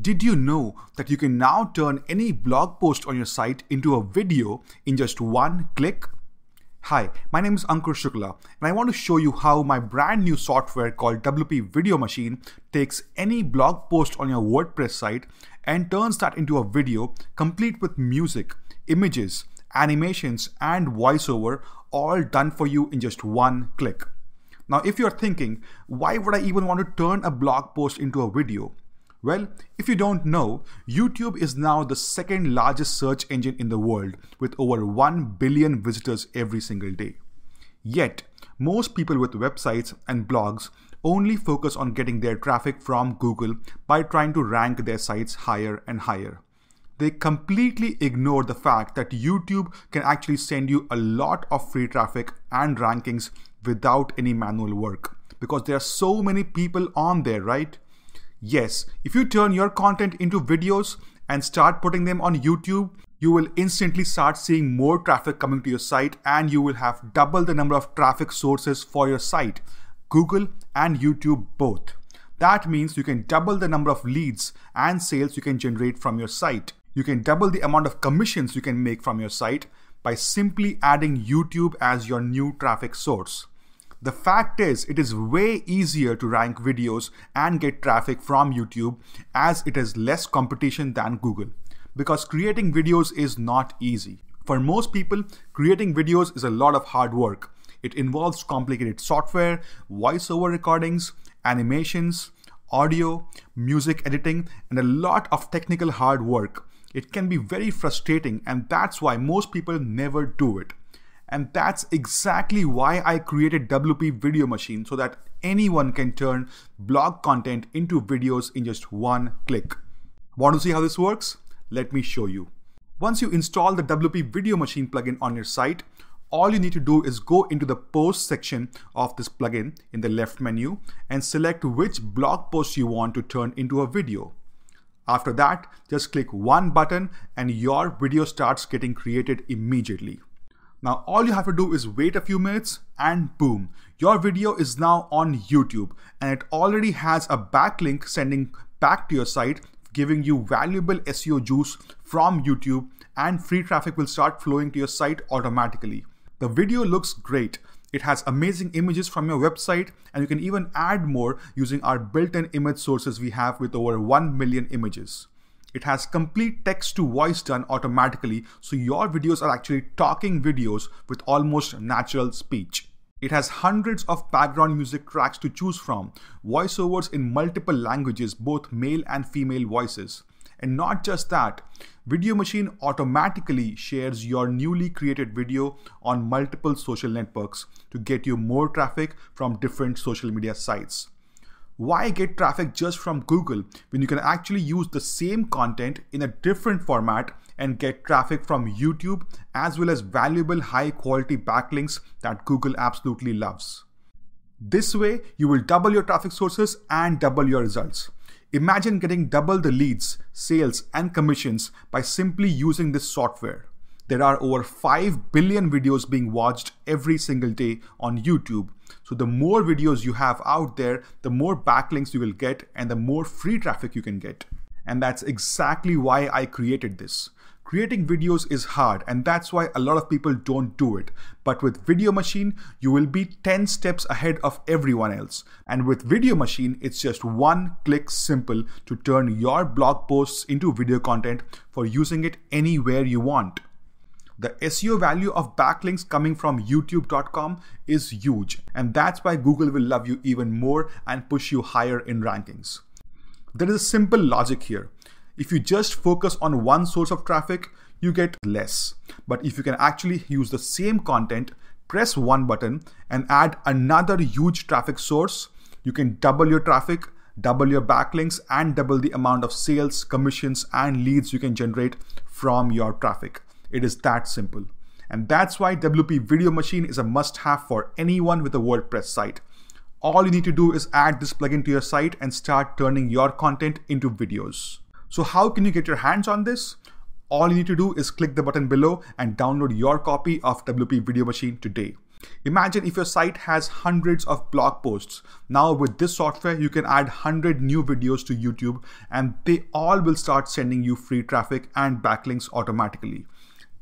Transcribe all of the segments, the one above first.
Did you know that you can now turn any blog post on your site into a video in just one click? Hi, my name is Ankur Shukla and I want to show you how my brand new software called WP Video Machine takes any blog post on your WordPress site and turns that into a video complete with music, images, animations and voiceover all done for you in just one click. Now if you're thinking, why would I even want to turn a blog post into a video? Well, if you don't know, YouTube is now the second largest search engine in the world with over 1 billion visitors every single day. Yet, most people with websites and blogs only focus on getting their traffic from Google by trying to rank their sites higher and higher. They completely ignore the fact that YouTube can actually send you a lot of free traffic and rankings without any manual work because there are so many people on there, right? Yes, if you turn your content into videos and start putting them on YouTube, you will instantly start seeing more traffic coming to your site and you will have double the number of traffic sources for your site, Google and YouTube both. That means you can double the number of leads and sales you can generate from your site. You can double the amount of commissions you can make from your site by simply adding YouTube as your new traffic source. The fact is, it is way easier to rank videos and get traffic from YouTube as it is less competition than Google. Because creating videos is not easy. For most people, creating videos is a lot of hard work. It involves complicated software, voiceover recordings, animations, audio, music editing, and a lot of technical hard work. It can be very frustrating, and that's why most people never do it. And that's exactly why I created WP Video Machine so that anyone can turn blog content into videos in just one click. Want to see how this works? Let me show you. Once you install the WP Video Machine plugin on your site, all you need to do is go into the post section of this plugin in the left menu and select which blog post you want to turn into a video. After that, just click one button and your video starts getting created immediately. Now all you have to do is wait a few minutes and boom, your video is now on YouTube and it already has a backlink sending back to your site giving you valuable SEO juice from YouTube and free traffic will start flowing to your site automatically. The video looks great. It has amazing images from your website and you can even add more using our built-in image sources we have with over 1 million images. It has complete text to voice done automatically, so your videos are actually talking videos with almost natural speech. It has hundreds of background music tracks to choose from, voiceovers in multiple languages, both male and female voices. And not just that, Video Machine automatically shares your newly created video on multiple social networks to get you more traffic from different social media sites. Why get traffic just from Google when you can actually use the same content in a different format and get traffic from YouTube as well as valuable high quality backlinks that Google absolutely loves. This way, you will double your traffic sources and double your results. Imagine getting double the leads, sales, and commissions by simply using this software. There are over 5 billion videos being watched every single day on YouTube. So the more videos you have out there, the more backlinks you will get and the more free traffic you can get. And that's exactly why I created this. Creating videos is hard and that's why a lot of people don't do it. But with Video Machine, you will be 10 steps ahead of everyone else. And with Video Machine, it's just one click simple to turn your blog posts into video content for using it anywhere you want. The SEO value of backlinks coming from youtube.com is huge, and that's why Google will love you even more and push you higher in rankings. There is a simple logic here. If you just focus on one source of traffic, you get less. But if you can actually use the same content, press one button and add another huge traffic source, you can double your traffic, double your backlinks, and double the amount of sales, commissions, and leads you can generate from your traffic. It is that simple. And that's why WP Video Machine is a must have for anyone with a WordPress site. All you need to do is add this plugin to your site and start turning your content into videos. So how can you get your hands on this? All you need to do is click the button below and download your copy of WP Video Machine today. Imagine if your site has hundreds of blog posts. Now with this software, you can add 100 new videos to YouTube and they all will start sending you free traffic and backlinks automatically.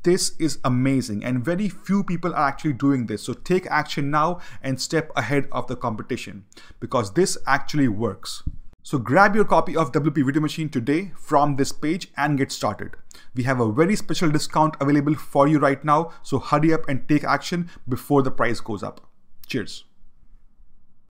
This is amazing and very few people are actually doing this. So take action now and step ahead of the competition because this actually works. So grab your copy of WP Video Machine today from this page and get started. We have a very special discount available for you right now. So hurry up and take action before the price goes up. Cheers.